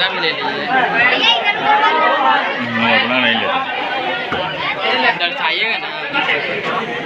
बना भी ले लीजिए अपना नहीं लेते दर्शाइएगा ना